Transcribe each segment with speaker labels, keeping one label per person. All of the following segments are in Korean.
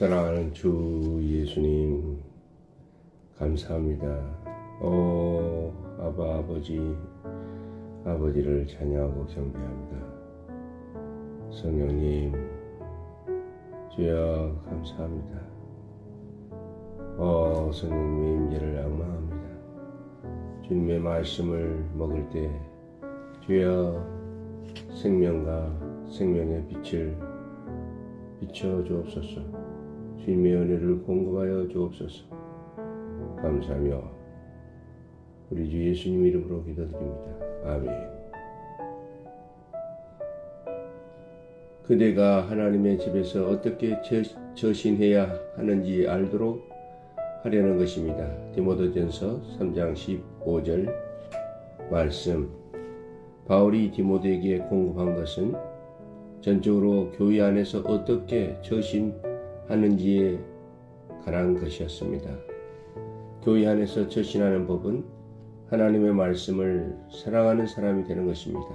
Speaker 1: 사랑하는 주 예수님, 감사합니다. 오, 아바 아버지, 아버지를 찬양하고 경배합니다. 성령님, 주여 감사합니다. 오, 성령님의 임재를 악망합니다. 주님의 말씀을 먹을 때 주여 생명과 생명의 빛을 비춰 주옵소서. 주님의 은혜를 공급하여 주옵소서. 감사하며 우리 주 예수님 이름으로 기도드립니다. 아멘. 그대가 하나님의 집에서 어떻게 저신해야 하는지 알도록 하려는 것입니다. 디모데전서 3장 15절 말씀 바울이 디모데에게 공급한 것은 전적으로 교회 안에서 어떻게 저신 하는지에 관한 것이었습니다. 교회 안에서 저신하는 법은 하나님의 말씀을 사랑하는 사람이 되는 것입니다.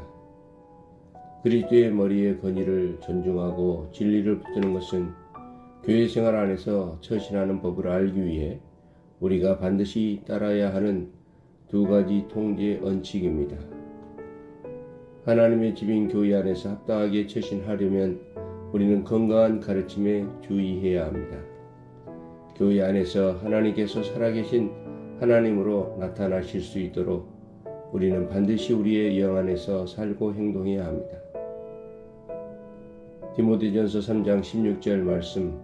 Speaker 1: 그리스도의 머리의 건의를 존중하고 진리를 붙드는 것은 교회 생활 안에서 처신하는 법을 알기 위해 우리가 반드시 따라야 하는 두 가지 통제 원칙입니다. 하나님의 집인 교회 안에서 합당하게 처신하려면 우리는 건강한 가르침에 주의해야 합니다. 교회 안에서 하나님께서 살아계신 하나님으로 나타나실 수 있도록 우리는 반드시 우리의 영 안에서 살고 행동해야 합니다. 디모데전서 3장 16절 말씀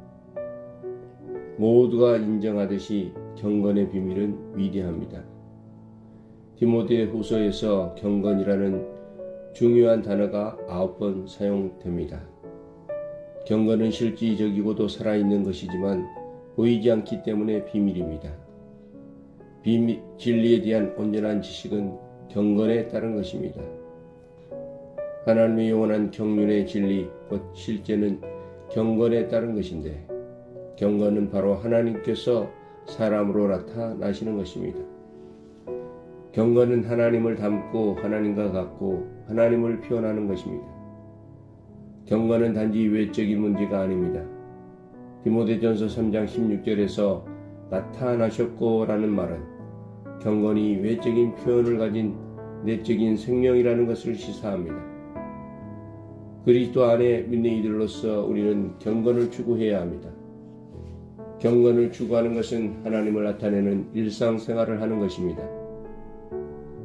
Speaker 1: 모두가 인정하듯이 경건의 비밀은 위대합니다. 디모데 후서에서 경건이라는 중요한 단어가 아홉 번 사용됩니다. 경건은 실질적이고도 살아있는 것이지만 보이지 않기 때문에 비밀입니다. 비밀, 진리에 대한 온전한 지식은 경건에 따른 것입니다. 하나님의 영원한 경륜의 진리, 곧 실제는 경건에 따른 것인데, 경건은 바로 하나님께서 사람으로 나타나시는 것입니다. 경건은 하나님을 닮고 하나님과 같고 하나님을 표현하는 것입니다. 경건은 단지 외적인 문제가 아닙니다. 디모데전서 3장 16절에서 나타나셨고라는 말은 경건이 외적인 표현을 가진 내적인 생명이라는 것을 시사합니다. 그리스도 안에 믿는 이들로서 우리는 경건을 추구해야 합니다. 경건을 추구하는 것은 하나님을 나타내는 일상생활을 하는 것입니다.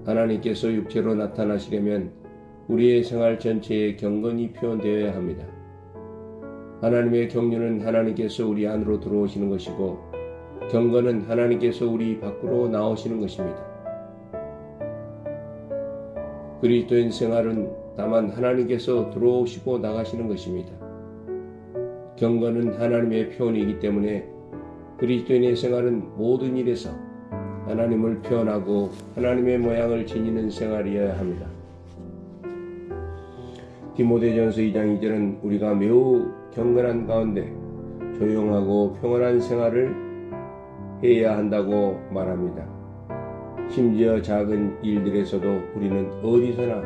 Speaker 1: 하나님께서 육체로 나타나시려면 우리의 생활 전체에 경건이 표현되어야 합니다. 하나님의 경륜은 하나님께서 우리 안으로 들어오시는 것이고 경건은 하나님께서 우리 밖으로 나오시는 것입니다. 그리스도인 생활은 다만 하나님께서 들어오시고 나가시는 것입니다. 경건은 하나님의 표현이기 때문에 그리스도인의 생활은 모든 일에서 하나님을 표현하고 하나님의 모양을 지니는 생활이어야 합니다. 디모데전서 2장 2절은 우리가 매우 경건한 가운데 조용하고 평안한 생활을 해야 한다고 말합니다. 심지어 작은 일들에서도 우리는 어디서나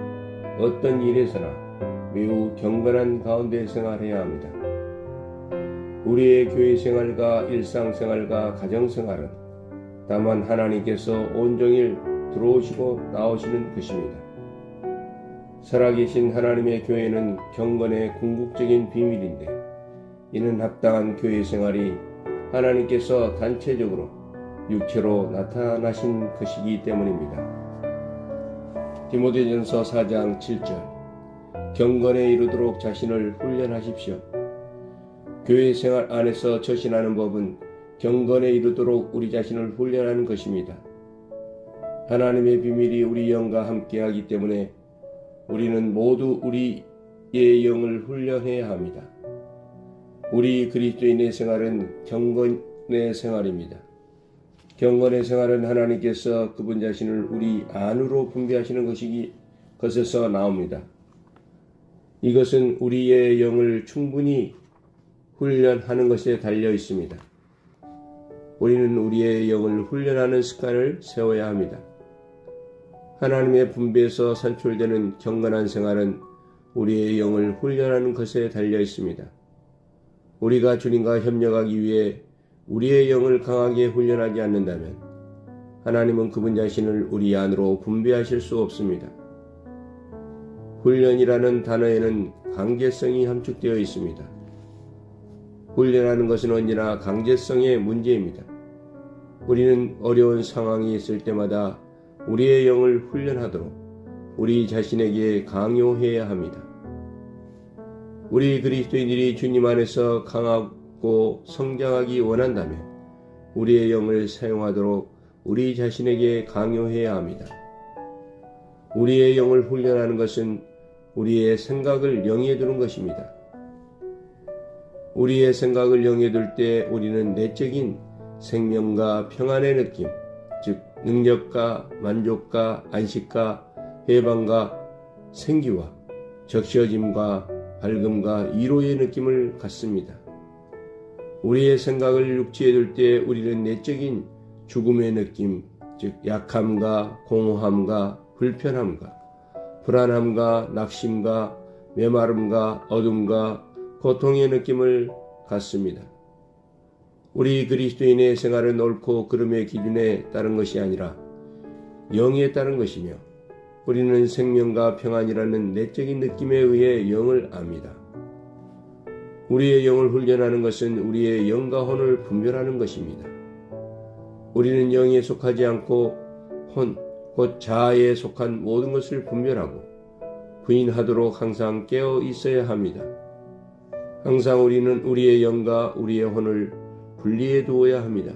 Speaker 1: 어떤 일에서나 매우 경건한 가운데 생활해야 합니다. 우리의 교회 생활과 일상 생활과 가정 생활은 다만 하나님께서 온종일 들어오시고 나오시는 것입니다. 살아계신 하나님의 교회는 경건의 궁극적인 비밀인데 이는 합당한 교회 생활이 하나님께서 단체적으로 육체로 나타나신 것이기 때문입니다. 디모데전서 4장 7절 경건에 이르도록 자신을 훈련하십시오. 교회 생활 안에서 처신하는 법은 경건에 이르도록 우리 자신을 훈련하는 것입니다. 하나님의 비밀이 우리 영과 함께하기 때문에 우리는 모두 우리의 영을 훈련해야 합니다. 우리 그리스도인의 생활은 경건의 생활입니다. 경건의 생활은 하나님께서 그분 자신을 우리 안으로 분배하시는 것이기 것에서 나옵니다. 이것은 우리의 영을 충분히 훈련하는 것에 달려 있습니다. 우리는 우리의 영을 훈련하는 습관을 세워야 합니다. 하나님의 분배에서 산출되는 경건한 생활은 우리의 영을 훈련하는 것에 달려 있습니다. 우리가 주님과 협력하기 위해 우리의 영을 강하게 훈련하지 않는다면 하나님은 그분 자신을 우리 안으로 분배하실 수 없습니다. 훈련이라는 단어에는 강제성이 함축되어 있습니다. 훈련하는 것은 언제나 강제성의 문제입니다. 우리는 어려운 상황이 있을 때마다 우리의 영을 훈련하도록 우리 자신에게 강요해야 합니다. 우리 그리스도인들이 주님 안에서 강하고 성장하기 원한다면 우리의 영을 사용하도록 우리 자신에게 강요해야 합니다. 우리의 영을 훈련하는 것은 우리의 생각을 영위해 두는 것입니다. 우리의 생각을 영위해 둘 때 우리는 내적인 생명과 평안의 느낌, 즉 능력과 만족과 안식과 해방과 생기와 적셔짐과 밝음과 이로의 느낌을 갖습니다. 우리의 생각을 육지에 둘 때 우리는 내적인 죽음의 느낌, 즉 약함과 공허함과 불편함과 불안함과 낙심과 메마름과 어둠과 고통의 느낌을 갖습니다. 우리 그리스도인의 생활은 옳고 그름의 기준에 따른 것이 아니라 영에 따른 것이며 우리는 생명과 평안이라는 내적인 느낌에 의해 영을 압니다. 우리의 영을 훈련하는 것은 우리의 영과 혼을 분별하는 것입니다. 우리는 영에 속하지 않고 혼, 곧 자아에 속한 모든 것을 분별하고 부인하도록 항상 깨어 있어야 합니다. 항상 우리는 우리의 영과 우리의 혼을 분리해 두어야 합니다.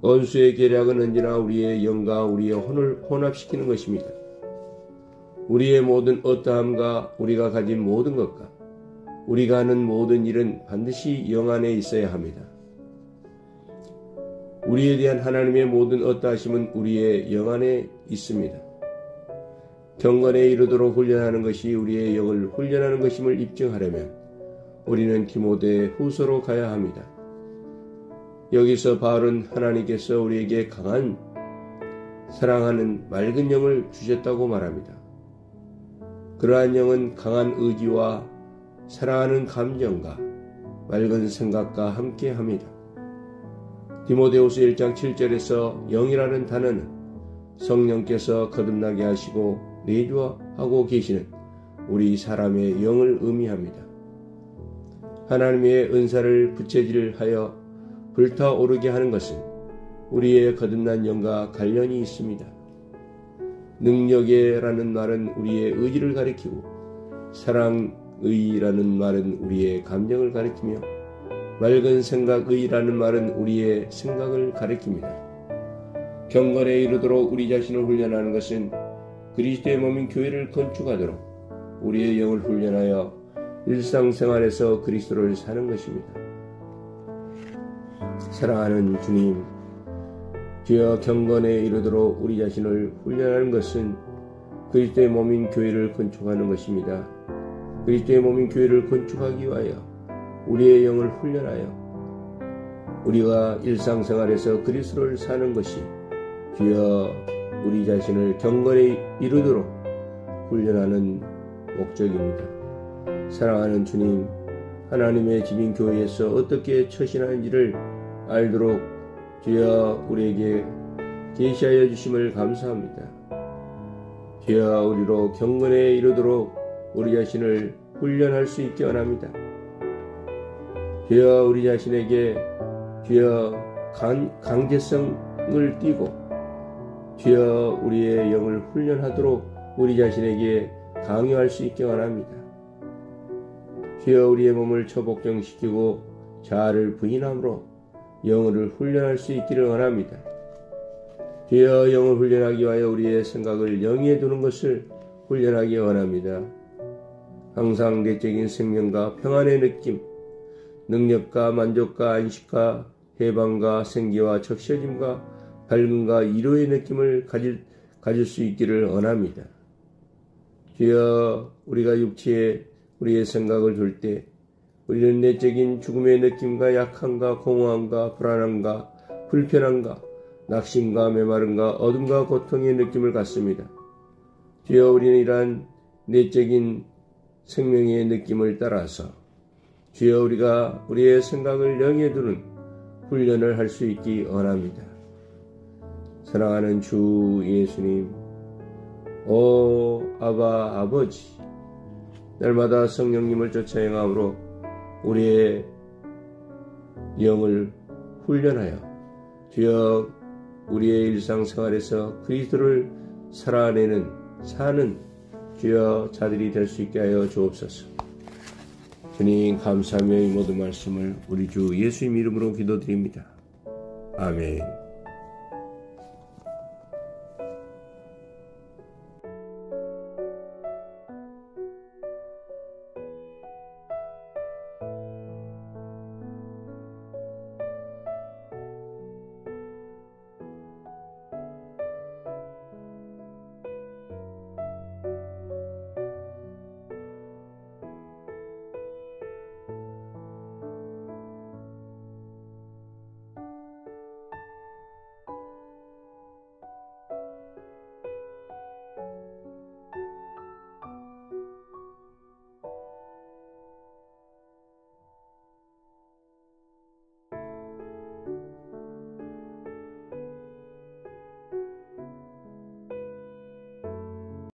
Speaker 1: 원수의 계략은 언제나 우리의 영과 우리의 혼을 혼합시키는 것입니다. 우리의 모든 어떠함과 우리가 가진 모든 것과 우리가 하는 모든 일은 반드시 영 안에 있어야 합니다. 우리에 대한 하나님의 모든 어떠하심은 우리의 영 안에 있습니다. 경건에 이르도록 훈련하는 것이 우리의 영을 훈련하는 것임을 입증하려면 우리는 디모데 후서로 가야 합니다. 여기서 바울은 하나님께서 우리에게 강한 사랑하는 맑은 영을 주셨다고 말합니다. 그러한 영은 강한 의지와 사랑하는 감정과 맑은 생각과 함께 합니다. 디모데후서 1장 7절에서 영이라는 단어는 성령께서 거듭나게 하시고 내주하고 계시는 우리 사람의 영을 의미합니다. 하나님의 은사를 부채질하여 불타오르게 하는 것은 우리의 거듭난 영과 관련이 있습니다. 능력에라는 말은 우리의 의지를 가리키고 사랑의라는 말은 우리의 감정을 가리키며 맑은 생각의라는 말은 우리의 생각을 가리킵니다. 경건에 이르도록 우리 자신을 훈련하는 것은 그리스도의 몸인 교회를 건축하도록 우리의 영을 훈련하여 일상생활에서 그리스도를 사는 것입니다. 사랑하는 주님, 주여 경건에 이르도록 우리 자신을 훈련하는 것은 그리스도의 몸인 교회를 건축하는 것입니다. 그리스도의 몸인 교회를 건축하기 위하여 우리의 영을 훈련하여 우리가 일상생활에서 그리스도를 사는 것이 주여 우리 자신을 경건에 이르도록 훈련하는 목적입니다. 사랑하는 주님, 하나님의 집인 교회에서 어떻게 처신하는지를 알도록 주여 우리에게 계시하여 주심을 감사합니다. 주여 우리로 경건에 이르도록 우리 자신을 훈련할 수 있게 원합니다. 주여 우리 자신에게 주여 강, 강제성을 띠고 주여 우리의 영을 훈련하도록 우리 자신에게 강요할 수 있게 원합니다. 주여 우리의 몸을 처복정시키고 자아를 부인함으로 영어를 훈련할 수 있기를 원합니다. 주여 영을 훈련하기 위하여 우리의 생각을 영위해 두는 것을 훈련하기 원합니다. 항상 내적인 생명과 평안의 느낌, 능력과 만족과 안식과 해방과 생기와 적셔짐과 밝음과 이로의 느낌을 가질, 가질 수 있기를 원합니다. 주여 우리가 육체에 우리의 생각을 둘 때 우리는 내적인 죽음의 느낌과 약함과 공허함과 불안함과 불편함과 낙심과 메마름과 어둠과 고통의 느낌을 갖습니다. 주여 우리는 이러한 내적인 생명의 느낌을 따라서 주여 우리가 우리의 생각을 영에 두는 훈련을 할 수 있기 원합니다. 사랑하는 주 예수님, 오 아바 아버지, 날마다 성령님을 쫓아 행함으로 우리의 영을 훈련하여 주여 우리의 일상생활에서 그리스도를 살아내는 사는 주여 자들이 될 수 있게 하여 주옵소서. 주님 감사하며 이 모든 말씀을 우리 주 예수님 이름으로 기도드립니다. 아멘.